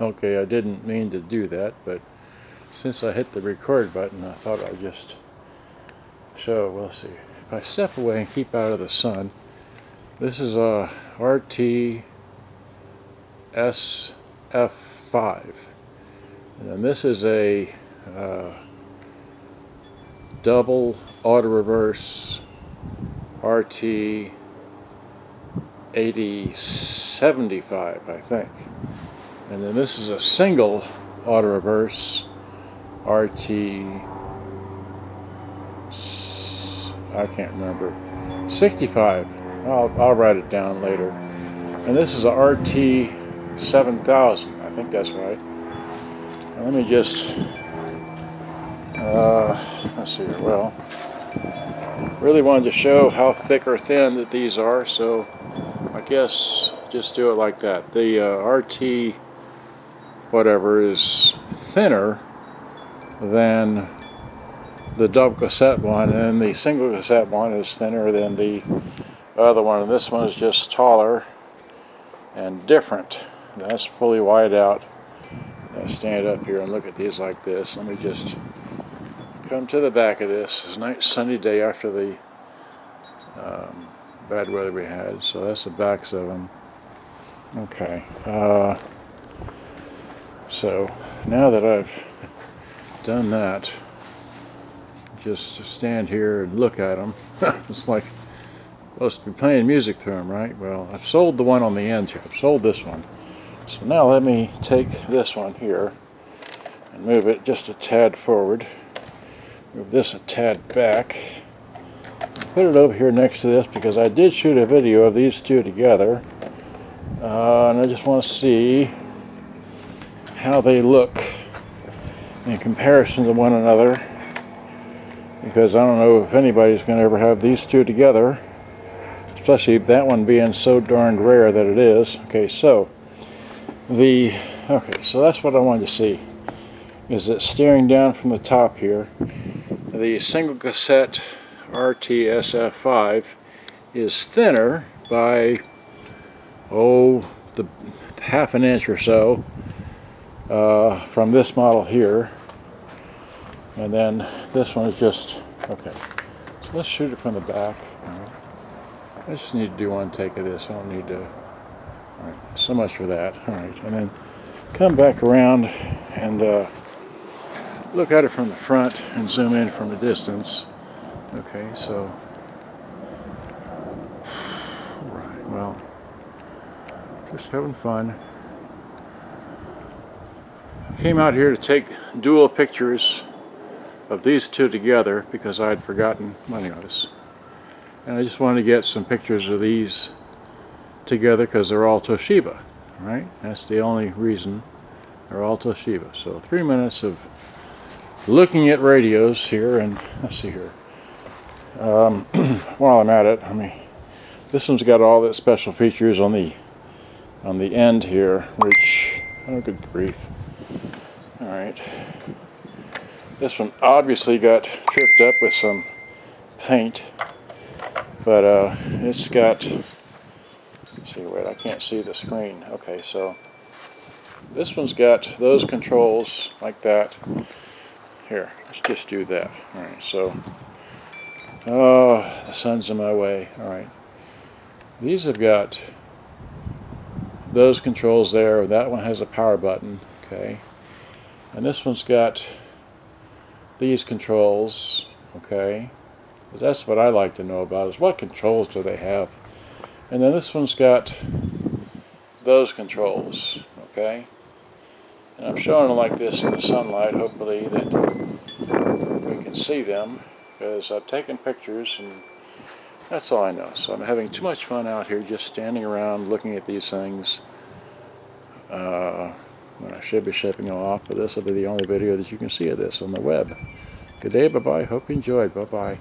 Okay, I didn't mean to do that, but since I hit the record button, I thought I'd just show. We'll see. If I step away and keep out of the sun, this is a RT SF5. And then this is a uh, double auto reverse RT 8075, I think. And then this is a single auto reverse RT I can't remember 65 I'll, I'll write it down later. And this is a RT 7000 I think that's right. Now let me just uh, let's see well really wanted to show how thick or thin that these are so I guess just do it like that. The uh, RT whatever is thinner than the double cassette one and the single cassette one is thinner than the other one. And this one is just taller and different. That's fully wide out. I stand up here and look at these like this. Let me just come to the back of this. It's a nice sunny day after the um, bad weather we had so that's the backs of them okay uh, so now that I've done that, just to stand here and look at them, it's like supposed to be playing music through them, right? Well, I've sold the one on the end here. I've sold this one. So now let me take this one here and move it just a tad forward. Move this a tad back. Put it over here next to this because I did shoot a video of these two together. Uh, and I just want to see how they look in comparison to one another because I don't know if anybody's going to ever have these two together especially that one being so darned rare that it is. Okay so the okay so that's what I wanted to see is that staring down from the top here the single cassette RTSF5 is thinner by oh the half an inch or so uh, from this model here. And then this one is just, okay. So let's shoot it from the back. I just need to do one take of this. I don't need to, all right, so much for that. All right, and then come back around and uh, look at it from the front and zoom in from a distance. Okay, so, all right, well, just having fun came out here to take dual pictures of these two together because I had forgotten money this. And I just wanted to get some pictures of these together because they're all Toshiba, right? That's the only reason they're all Toshiba. So three minutes of looking at radios here and let's see here. Um, while I'm at it, I mean, this one's got all the special features on the on the end here, which, oh good grief. Alright. This one obviously got tripped up with some paint. But uh, it's got, see, wait, I can't see the screen. Okay, so this one's got those controls like that. Here, let's just do that. Alright, so, oh, the sun's in my way. Alright. These have got those controls there. That one has a power button. Okay. And this one's got these controls, okay? That's what I like to know about is what controls do they have? And then this one's got those controls, okay? And I'm showing them like this in the sunlight, hopefully that we can see them because I've taken pictures and that's all I know. So I'm having too much fun out here just standing around looking at these things. Uh, when I should be shipping them off, but this will be the only video that you can see of this on the web. Good day, bye-bye. Hope you enjoyed. Bye-bye.